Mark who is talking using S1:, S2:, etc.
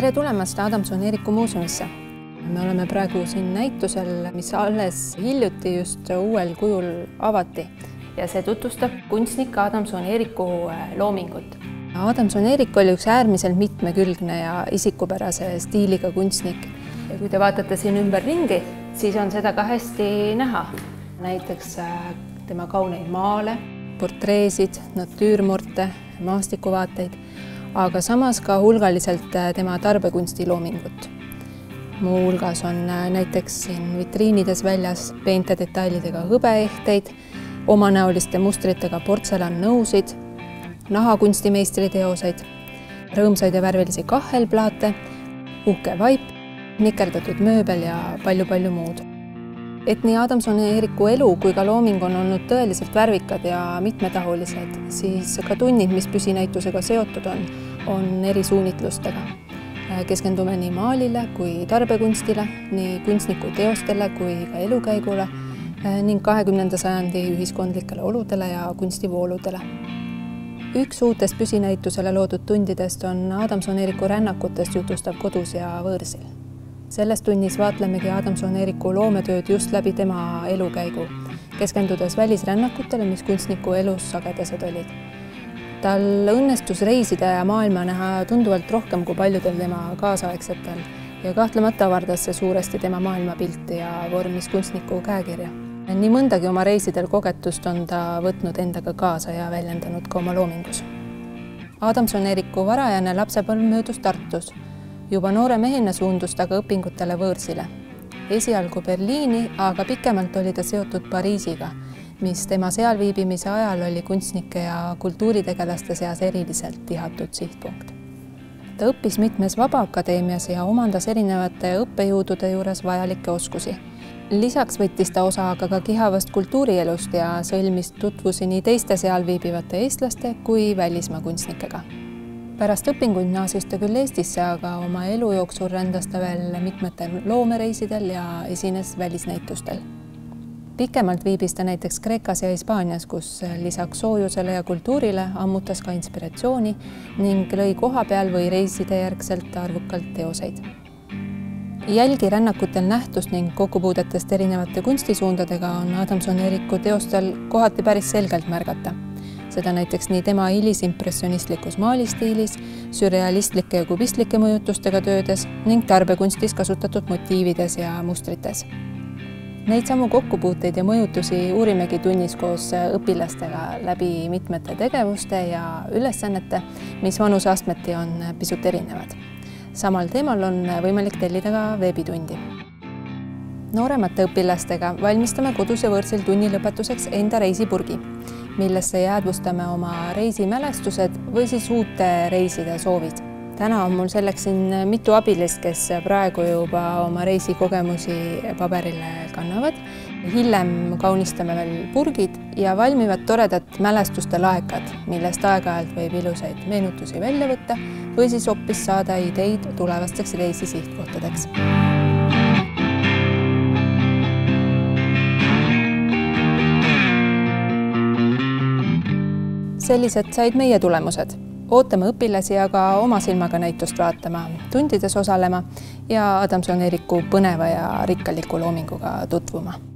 S1: tere tulemast Adamson-Eeriku muuseumisse. me oleme praegu siin näitusel, mis alles hiljuti just uuel kujul avati ja see tutvustab kunstnik Adamson-Eeriku äh, loomingut. Adamson-Eerik oli üks äärmiselt mitmekülgne ja isikupärase stiiliga kunstnik ja kui te vaatate siin ümberringi, siis on seda ka hästi näha. näiteks äh, tema kauneid maale, portreesid, natüürmurte, maastikuvaateid aga samas ka hulgaliselt äh, tema tarbekunstiloomingut. muuhulgas on äh, näiteks siin vitriinides väljas peente detailidega hõbeehteid, omanäoliste mustritega portselannõusid, nahakunstimeistri teoseid, rõõmsaid ja värvilisi kahelplaate, uhke vaip, nikerdatud mööbel ja palju-palju muud et nii Adamsoni ja Eeriku elu kui ka looming on olnud tõeliselt värvikad ja mitmetahulised, siis ka tunnid, mis püsinäitusega seotud on, on erisuunitlustega. keskendume nii maalile kui tarbekunstile, nii kunstniku teostele kui ka elukäigule ning kahekümnenda sajandi ühiskondlikele oludele ja kunstivooludele. üks uutest püsinäitusele loodud tundidest on Adamson-Eeriku rännakutest jutustav Kodus ja võõrsil selles tunnis vaatlemegi Adamson-Eeriku loometööd just läbi tema elukäigu, keskendudes välisrännakutele, mis kunstniku elus sagedased olid. tal õnnestus reisida ja maailma näha tunduvalt rohkem kui paljudel tema kaasaegsetel ja kahtlemata avardas see suuresti tema maailmapilti ja vormis kunstniku käekirja. nii mõndagi oma reisidel kogetust on ta võtnud endaga kaasa ja väljendanud ka oma loomingus. Adamson-Eeriku varajane lapsepõlv möödus Tartus juba noore mehena suundus ta ka õpingutele võõrsile. esialgu Berliini, aga pikemalt oli ta seotud Pariisiga, mis tema seal viibimise ajal oli kunstnike ja kultuuritegelaste seas eriliselt tihatud sihtpunkt. ta õppis mitmes Vabaakadeemias ja omandas erinevate õppejõudude juures vajalikke oskusi lisaks võttis ta osa aga ka kihavast kultuurielust ja sõlmis tutvusi nii teiste seal viibivate eestlaste kui välismaa kunstnikega pärast õpinguid naasis ta küll Eestisse, aga oma elu jooksul rändas ta veel mitmetel loomereisidel ja esines välisnäitustel. pikemalt viibis ta näiteks Kreekas ja Hispaanias, kus lisaks soojusele ja kultuurile ammutas ka inspiratsiooni ning lõi kohapeal või reiside järgselt arvukalt teoseid jälgi rännakutel nähtust ning kokkupuudetest erinevate kunstisuundadega on Adamson-Eeriku teostel kohati päris selgelt märgata seda näiteks nii tema hilisimpressionistlikus maalistiilis, sürrealistlike ja kubistlike mõjutustega töödes ning tarbekunstis kasutatud motiivides ja mustrites. Neid samu kokkupuuteid ja mõjutusi uurimegi tunnis koos õpilastega läbi mitmete tegevuste ja ülesannete, mis vanuseastmeti on pisut erinevad. samal teemal on võimalik tellida ka veebitundi nooremate õpilastega valmistame kodus ja võõrsil tunni lõpetuseks enda reisipurgi millesse jäädvustame oma reisimälestused või siis uute reiside soovid. täna on mul selleks siin mitu abilist, kes praegu juba oma reisikogemusi paberile kannavad. hiljem kaunistame veel purgid ja valmivad toredad mälestuste laekad, millest aeg-ajalt võib ilusaid meenutusi välja võtta või siis hoopis saada ideid tulevasteks reisisihtkohtadeks sellised said meie tulemused. ootame õpilasi aga oma silmaga näitust vaatama, tundides osalema ja Adamson-Eeriku põneva ja rikkaliku loominguga tutvuma